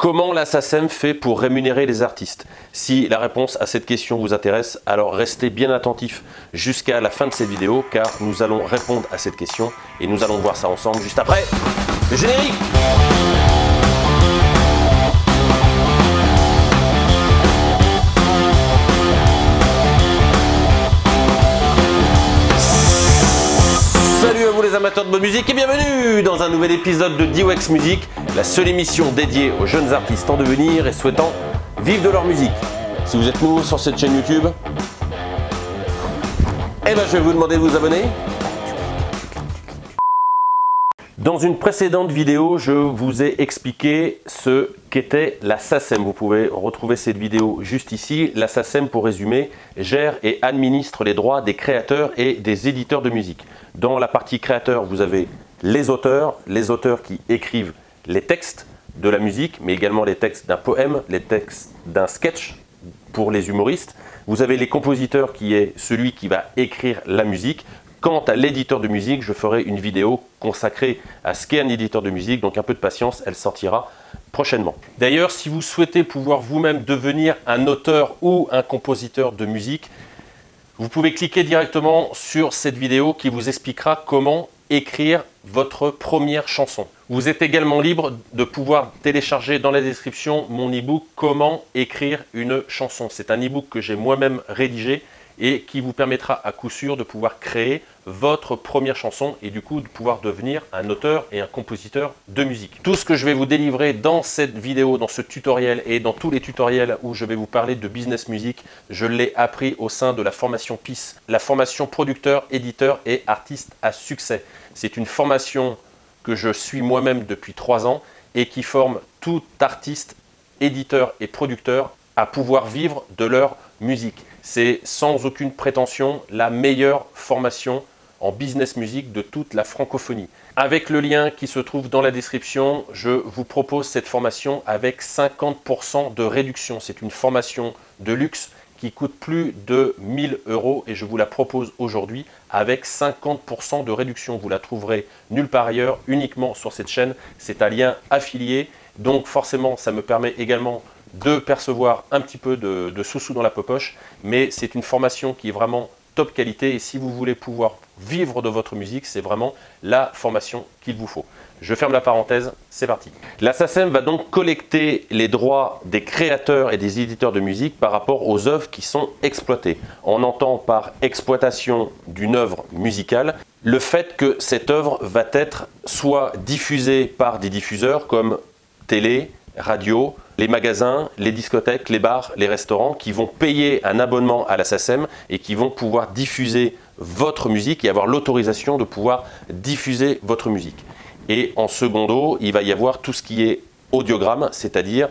Comment la SACEM fait pour rémunérer les artistes? Si la réponse à cette question vous intéresse, alors restez bien attentifs jusqu'à la fin de cette vidéo car nous allons répondre à cette question et nous allons voir ça ensemble juste après le générique amateurs de bonne musique et bienvenue dans un nouvel épisode de DWX Music, la seule émission dédiée aux jeunes artistes en devenir et souhaitant vivre de leur musique. Si vous êtes nouveau sur cette chaîne YouTube, eh ben je vais vous demander de vous abonner. Dans une précédente vidéo, je vous ai expliqué ce qu'était la SACEM. Vous pouvez retrouver cette vidéo juste ici. La SACEM, pour résumer, gère et administre les droits des créateurs et des éditeurs de musique. Dans la partie créateur, vous avez les auteurs, les auteurs qui écrivent les textes de la musique, mais également les textes d'un poème, les textes d'un sketch pour les humoristes. Vous avez les compositeurs qui est celui qui va écrire la musique. Quant à l'éditeur de musique, je ferai une vidéo consacrée à ce qu'est un éditeur de musique, donc un peu de patience, elle sortira prochainement. D'ailleurs, si vous souhaitez pouvoir vous-même devenir un auteur ou un compositeur de musique, vous pouvez cliquer directement sur cette vidéo qui vous expliquera comment écrire votre première chanson. Vous êtes également libre de pouvoir télécharger dans la description mon e-book Comment écrire une chanson. C'est un e-book que j'ai moi-même rédigé et qui vous permettra à coup sûr de pouvoir créer votre première chanson et du coup de pouvoir devenir un auteur et un compositeur de musique. Tout ce que je vais vous délivrer dans cette vidéo, dans ce tutoriel et dans tous les tutoriels où je vais vous parler de business music, je l'ai appris au sein de la formation PIS, la formation producteur, éditeur et artiste à succès. C'est une formation que je suis moi-même depuis trois ans et qui forme tout artiste, éditeur et producteur à pouvoir vivre de leur musique. C'est sans aucune prétention la meilleure formation en business music de toute la francophonie. Avec le lien qui se trouve dans la description, je vous propose cette formation avec 50% de réduction. C'est une formation de luxe qui coûte plus de 1000 euros et je vous la propose aujourd'hui avec 50% de réduction. Vous la trouverez nulle part ailleurs, uniquement sur cette chaîne. C'est un lien affilié, donc forcément ça me permet également de percevoir un petit peu de, sous-sous dans la poche, mais c'est une formation qui est vraiment top qualité et si vous voulez pouvoir vivre de votre musique, c'est vraiment la formation qu'il vous faut. Je ferme la parenthèse, c'est parti. La va donc collecter les droits des créateurs et des éditeurs de musique par rapport aux œuvres qui sont exploitées. On entend par exploitation d'une œuvre musicale le fait que cette œuvre va être soit diffusée par des diffuseurs comme télé, radio, les magasins, les discothèques, les bars, les restaurants qui vont payer un abonnement à la SACEM et qui vont pouvoir diffuser votre musique et avoir l'autorisation de pouvoir diffuser votre musique. Et en secondo, il va y avoir tout ce qui est audiogramme, c'est-à-dire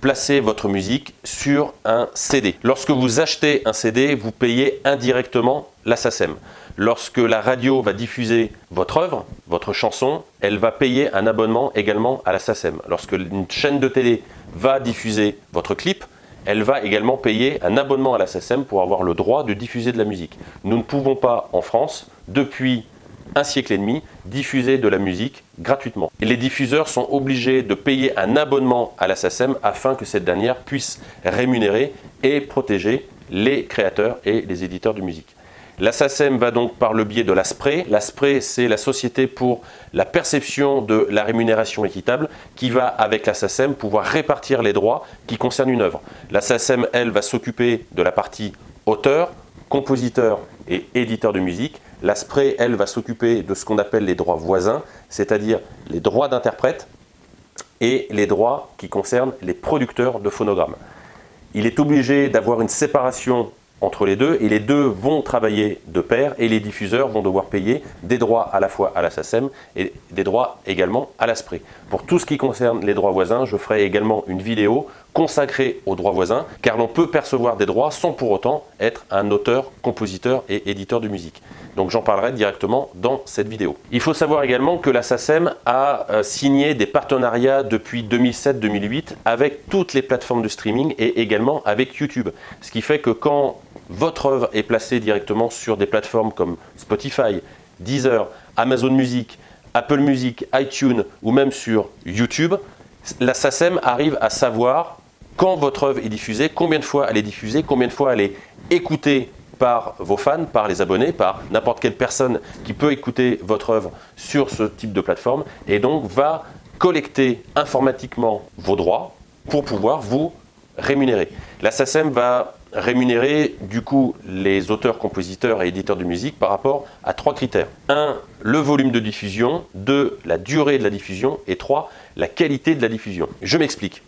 placer votre musique sur un CD. Lorsque vous achetez un CD, vous payez indirectement la SACEM. Lorsque la radio va diffuser votre œuvre, votre chanson, elle va payer un abonnement également à la SACEM. Lorsque une chaîne de télé va diffuser votre clip, elle va également payer un abonnement à la pour avoir le droit de diffuser de la musique. Nous ne pouvons pas en France, depuis un siècle et demi, diffuser de la musique gratuitement. Les diffuseurs sont obligés de payer un abonnement à la afin que cette dernière puisse rémunérer et protéger les créateurs et les éditeurs de musique. La va donc par le biais de l'ASPRE. L'ASPRE, c'est la Société pour la perception de la rémunération équitable qui va, avec la pouvoir répartir les droits qui concernent une œuvre. La elle, va s'occuper de la partie auteur, compositeur et éditeur de musique. L'ASPRE, elle, va s'occuper de ce qu'on appelle les droits voisins, c'est-à-dire les droits d'interprète et les droits qui concernent les producteurs de phonogrammes. Il est obligé d'avoir une séparation entre les deux et les deux vont travailler de pair et les diffuseurs vont devoir payer des droits à la fois à la SACEM et des droits également à l'ASPRE. Pour tout ce qui concerne les droits voisins, je ferai également une vidéo consacrée aux droits voisins car l'on peut percevoir des droits sans pour autant être un auteur, compositeur et éditeur de musique. Donc j'en parlerai directement dans cette vidéo. Il faut savoir également que la SACEM a euh, signé des partenariats depuis 2007-2008 avec toutes les plateformes de streaming et également avec YouTube. Ce qui fait que quand votre œuvre est placée directement sur des plateformes comme Spotify, Deezer, Amazon Music, Apple Music, iTunes ou même sur YouTube, la SACEM arrive à savoir quand votre œuvre est diffusée, combien de fois elle est diffusée, combien de fois elle est écoutée par vos fans, par les abonnés, par n'importe quelle personne qui peut écouter votre œuvre sur ce type de plateforme, et donc va collecter informatiquement vos droits pour pouvoir vous rémunérer. La SACEM va rémunérer du coup les auteurs, compositeurs et éditeurs de musique par rapport à trois critères. 1. Le volume de diffusion. 2. La durée de la diffusion. Et 3. La qualité de la diffusion. Je m'explique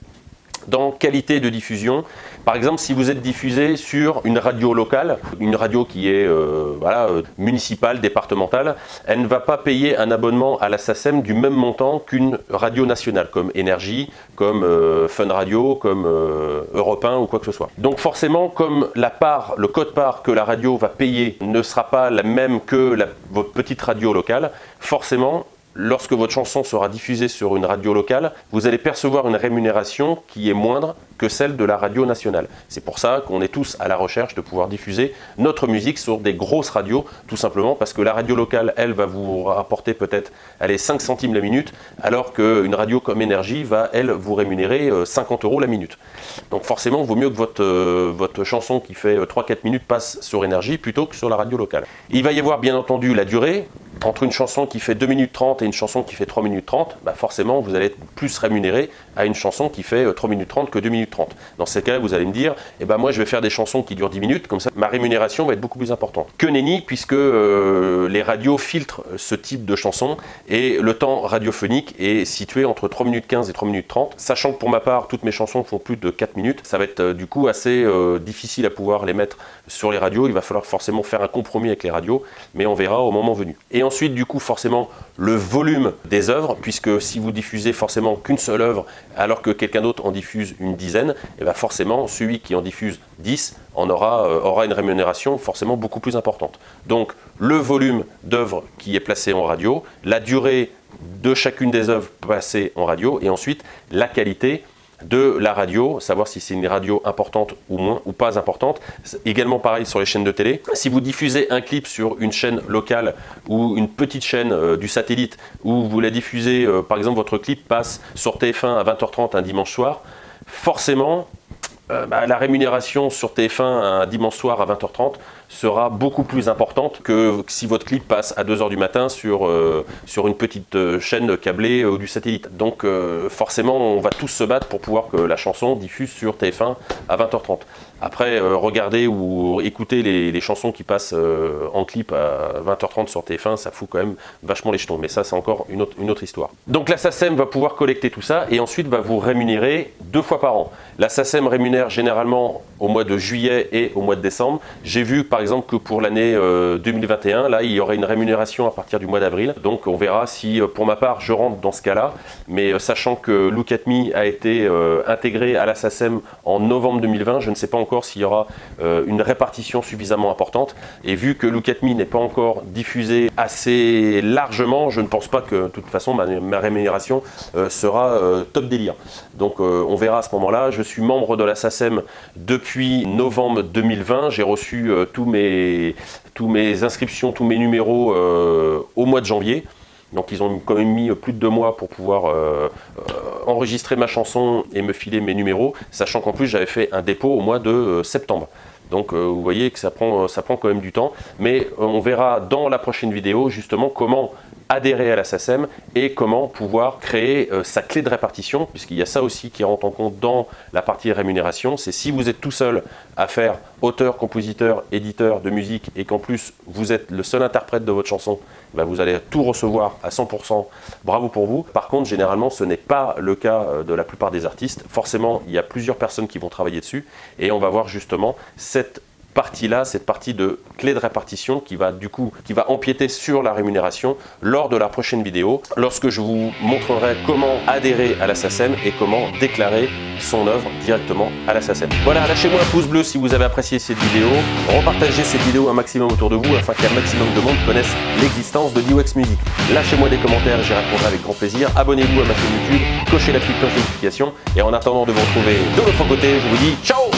dans qualité de diffusion. Par exemple, si vous êtes diffusé sur une radio locale, une radio qui est euh, voilà, euh, municipale, départementale, elle ne va pas payer un abonnement à la SACEM du même montant qu'une radio nationale, comme Énergie, comme euh, Fun Radio, comme 1 ou quoi que ce soit. Donc forcément, comme la part, le code part que la radio va payer ne sera pas la même que votre petite radio locale, forcément, lorsque votre chanson sera diffusée sur une radio locale, vous allez percevoir une rémunération qui est moindre que celle de la radio nationale. C'est pour ça qu'on est tous à la recherche de pouvoir diffuser notre musique sur des grosses radios, tout simplement parce que la radio locale, elle, va vous rapporter peut-être 5 centimes la minute, alors qu'une radio comme Énergie va, elle, vous rémunérer 50 euh, euros la minute. Donc forcément, il vaut mieux que votre, euh, chanson qui fait 3-4 euh, minutes passe sur Énergie plutôt que sur la radio locale. Il va y avoir bien entendu la durée, entre une chanson qui fait 2 minutes 30 et une chanson qui fait 3 minutes 30, bah forcément vous allez être plus rémunéré à une chanson qui fait 3 minutes 30 que 2 minutes 30. Dans ces cas, vous allez me dire, eh ben moi je vais faire des chansons qui durent 10 minutes, comme ça ma rémunération va être beaucoup plus importante. Que nenni, puisque euh, les radios filtrent ce type de chansons et le temps radiophonique est situé entre 3 minutes 15 et 3 minutes 30, sachant que pour ma part, toutes mes chansons font plus de 4 minutes, ça va être euh, du coup assez euh, difficile à pouvoir les mettre sur les radios, il va falloir forcément faire un compromis avec les radios, mais on verra au moment venu. Ensuite, du coup, forcément, le volume des œuvres, puisque si vous diffusez forcément qu'une seule œuvre, alors que quelqu'un d'autre en diffuse une dizaine, et eh bien forcément, celui qui en diffuse 10 en aura, euh, aura une rémunération forcément beaucoup plus importante. Donc, le volume d'œuvres qui est placé en radio, la durée de chacune des œuvres passées en radio, et ensuite la qualité de la radio, savoir si c'est une radio importante ou moins ou pas importante. Également pareil sur les chaînes de télé. Si vous diffusez un clip sur une chaîne locale ou une petite chaîne euh, du satellite où vous la diffusez, euh, par exemple votre clip passe sur TF1 à 20h30 un dimanche soir, forcément euh, bah, la rémunération sur TF1 un dimanche soir à 20h30 sera beaucoup plus importante que si votre clip passe à 2h du matin sur, euh, sur une petite euh, chaîne câblée ou du satellite. Donc forcément, on va tous se battre pour pouvoir que la chanson diffuse sur TF1 à 20h30. Après, regarder ou écouter les, chansons qui passent en clip à 20h30 sur TF1, ça fout quand même vachement les jetons. Mais ça, c'est encore une autre, une autre histoire. Donc la SACEM va pouvoir collecter tout ça et ensuite va vous rémunérer deux fois par an. La SACEM rémunère généralement au mois de juillet et au mois de décembre. J'ai vu par exemple que pour l'année 2021, euh, là, il y aurait une rémunération à partir du mois d'avril. Donc on verra si, euh, pour ma part, je rentre dans ce cas-là. Mais euh, sachant que Look At Me a été intégré à la SACEM en novembre 2020, je ne sais pas encore s'il y aura une répartition suffisamment importante. Et vu que Look At Me n'est pas encore diffusé assez largement, je ne pense pas que de toute façon ma, rémunération sera top délire. Donc on verra à ce moment-là. Je suis membre de la SACEM depuis novembre 2020. J'ai reçu tous, mes, tous mes inscriptions, tous mes numéros euh, au mois de janvier. Donc ils ont quand même mis plus de deux mois pour pouvoir euh, enregistrer ma chanson et me filer mes numéros, sachant qu'en plus j'avais fait un dépôt au mois de septembre. Donc vous voyez que ça prend, ça prend quand même du temps. Mais on verra dans la prochaine vidéo justement comment adhérer à la SACEM et comment pouvoir créer euh, sa clé de répartition, puisqu'il y a ça aussi qui rentre en compte dans la partie rémunération, c'est si vous êtes tout seul à faire auteur, compositeur, éditeur de musique et qu'en plus vous êtes le seul interprète de votre chanson, ben vous allez tout recevoir à 100%, bravo pour vous. Par contre, généralement, ce n'est pas le cas euh, de la plupart des artistes. Forcément, il y a plusieurs personnes qui vont travailler dessus et on va voir justement cette partie-là, cette partie de clé de répartition qui va du coup, qui va empiéter sur la rémunération lors de la prochaine vidéo, lorsque je vous montrerai comment adhérer à la SACEM et comment déclarer son œuvre directement à la SACEM. Voilà, lâchez-moi un pouce bleu si vous avez apprécié cette vidéo, repartagez cette vidéo un maximum autour de vous afin qu'un maximum de monde connaisse l'existence de DWX Music. Lâchez-moi des commentaires, j'y répondrai avec grand plaisir. Abonnez-vous à ma chaîne YouTube, cochez la petite cloche de notification et en attendant de vous retrouver de l'autre côté, je vous dis ciao